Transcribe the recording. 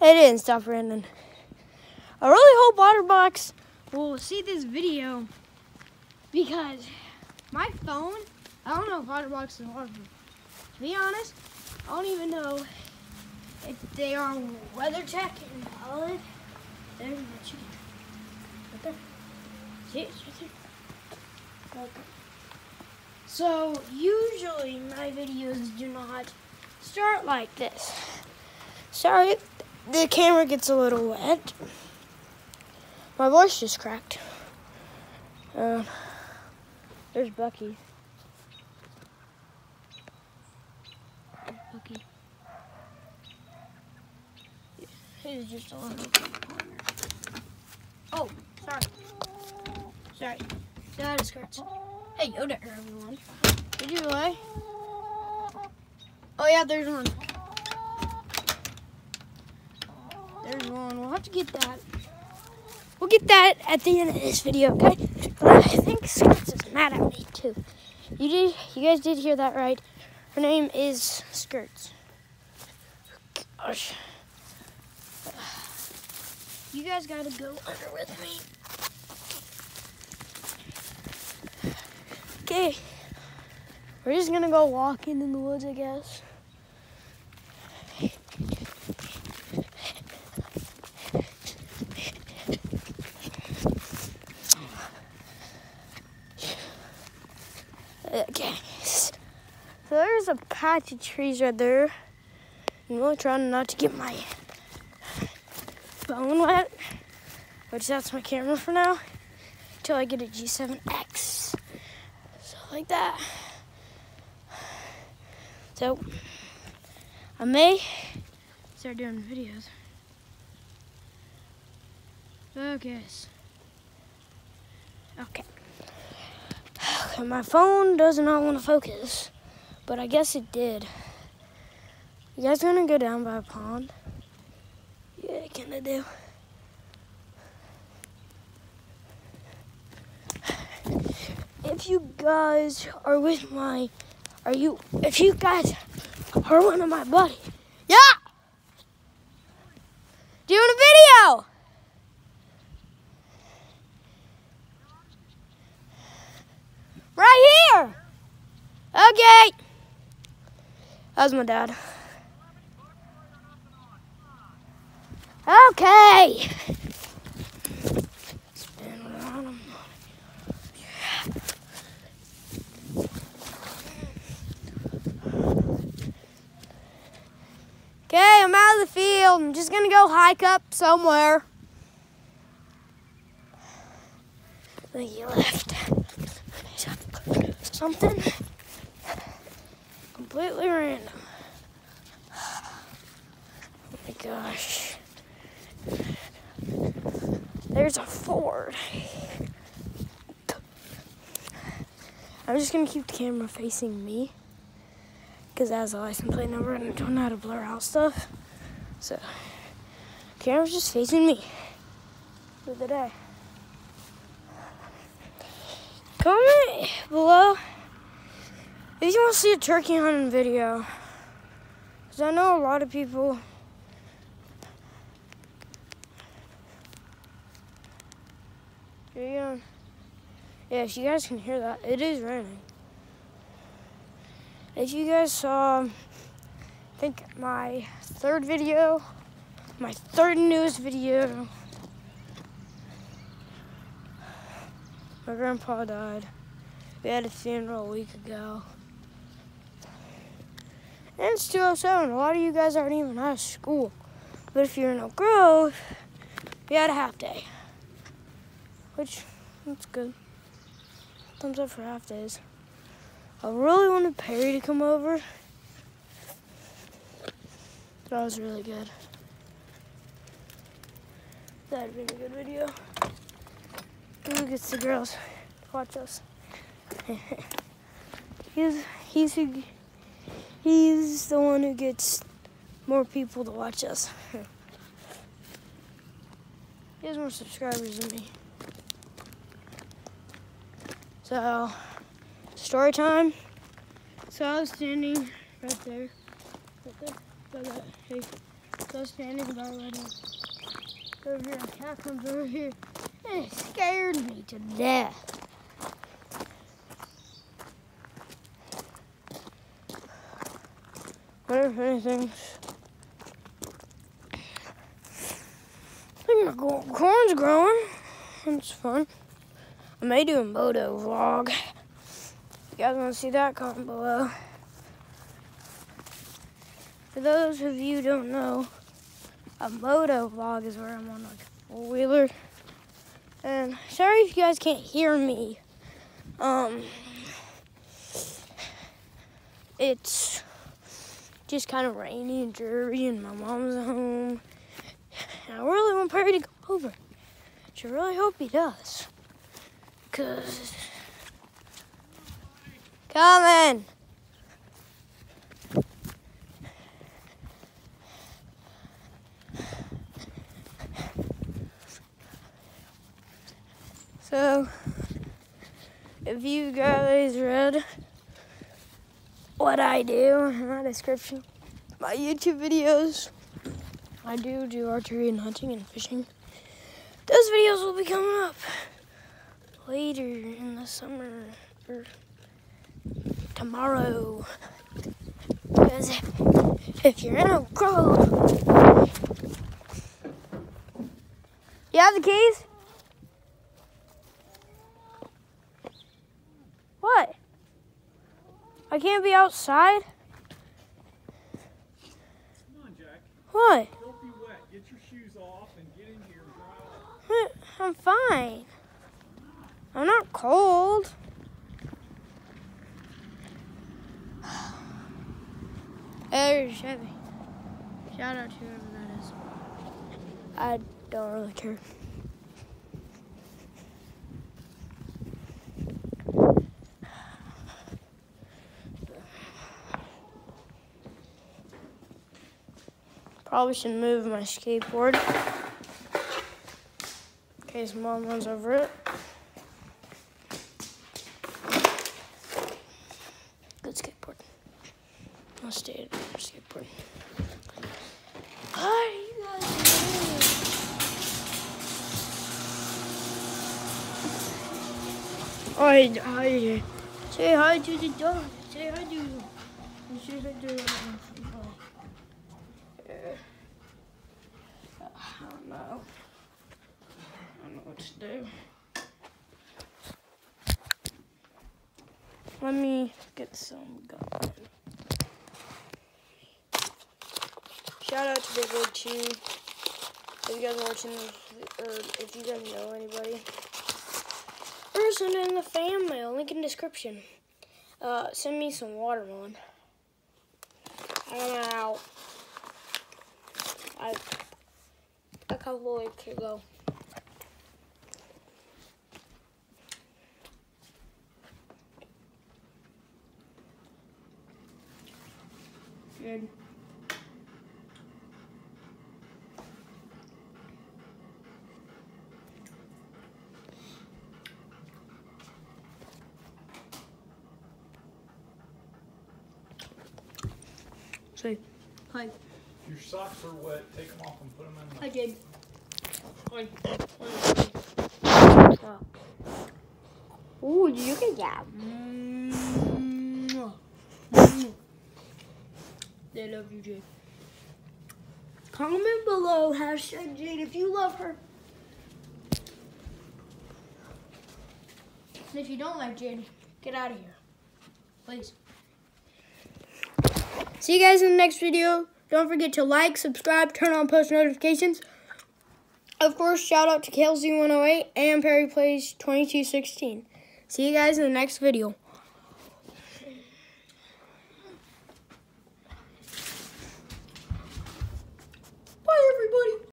It didn't stop raining. I really hope OtterBox will see this video because my phone, I don't know if OtterBox is waterproof. To be honest, I don't even know if they are on weather check and valid. There's my chicken. Right there. See it? Right there. Okay. So usually my videos do not start like this. Sorry, the camera gets a little wet. My voice just cracked. Uh, there's Bucky. Bucky. He's just a little corner. Oh, sorry. Sorry. That is skirts. Hey, yo there, everyone. Did you lie? Oh yeah, there's one. There's one. We'll have to get that. We'll get that at the end of this video, okay? I think Skirts is mad at me too. You did. You guys did hear that right. Her name is Skirts. Gosh. You guys gotta go under with me. Okay. We're just gonna go walking in the woods, I guess. Okay. So there's patch of trees right there. I'm really trying not to get my phone wet, which that's my camera for now, until I get a G7X. So like that. So I may start doing videos. Focus. Okay. My phone does not want to focus, but I guess it did. You guys gonna go down by a pond? Yeah, can I do? If you guys are with my, are you, if you guys are one of my buddies, yeah! Doing a video! Right here! Okay! That was my dad. Okay! Okay, I'm out of the field. I'm just gonna go hike up somewhere. I think he left. Something completely random. Oh my gosh. There's a Ford. I'm just gonna keep the camera facing me because that has a license plate number and I don't know how to blur out stuff. So, camera's just facing me for the day. Comment below if you want to see a turkey hunting video. Because I know a lot of people. Yeah, if you guys can hear that, it is raining. If you guys saw, I think my third video, my third newest video, my grandpa died. We had a funeral a week ago. And it's 207. A lot of you guys aren't even out of school. But if you're in Oak Grove, we had a half day. Which, that's good. Thumbs up for half days. I really wanted Perry to come over. That was really good. That'd been a good video. Who gets the girls watch us? he's he's who, he's the one who gets more people to watch us. he has more subscribers than me. So, story time. So I was standing right there, right there, by that, hey, So I was standing by right Over here, a cat comes over here. And it scared me to death. Wonder if anything's. I think my corn's growing. It's fun. I may do a moto vlog. You guys want to see that, comment below. For those of you don't know, a moto vlog is where I'm on like a four wheeler. And sorry if you guys can't hear me. Um, it's just kind of rainy and dreary, and my mom's home. And I really want Perry to go over. Which I really hope he does. Cause coming. So, if you guys read what I do in my description, my YouTube videos, I do do archery and hunting and fishing. Those videos will be coming up later in the summer or tomorrow. Because if you're in a grove, you have the keys? I can't be outside? Come on, Jack. What? Don't be wet. Get your shoes off and get in here and dry. I'm fine. I'm not cold. There's oh, Chevy. Shout out to whoever that is. I don't really care. Probably should move my skateboard in case mom runs over it. Good skateboard. I'll stay at skateboard. Hi, you guys Hi, hi. Say hi to the dog. Say hi to. you. Say hi to. Do. Let me get some going. Shout out to Big Red Chew. If you guys are watching or if you guys know anybody, or send in the fan mail, link in description. Uh, send me some watermelon. I'm out. I, a couple weeks ago. Good. Say hi. Your socks are wet. Take them off and put them in the... I did. Ooh, you can get. Mm -hmm. They love you, Jade. Comment below, hashtag Jade, if you love her. And if you don't like Jade, get out of here. Please. See you guys in the next video. Don't forget to like, subscribe, turn on post notifications. Of course, shout out to KLZ108 and Perry Plays 2216. See you guys in the next video. Bye, everybody.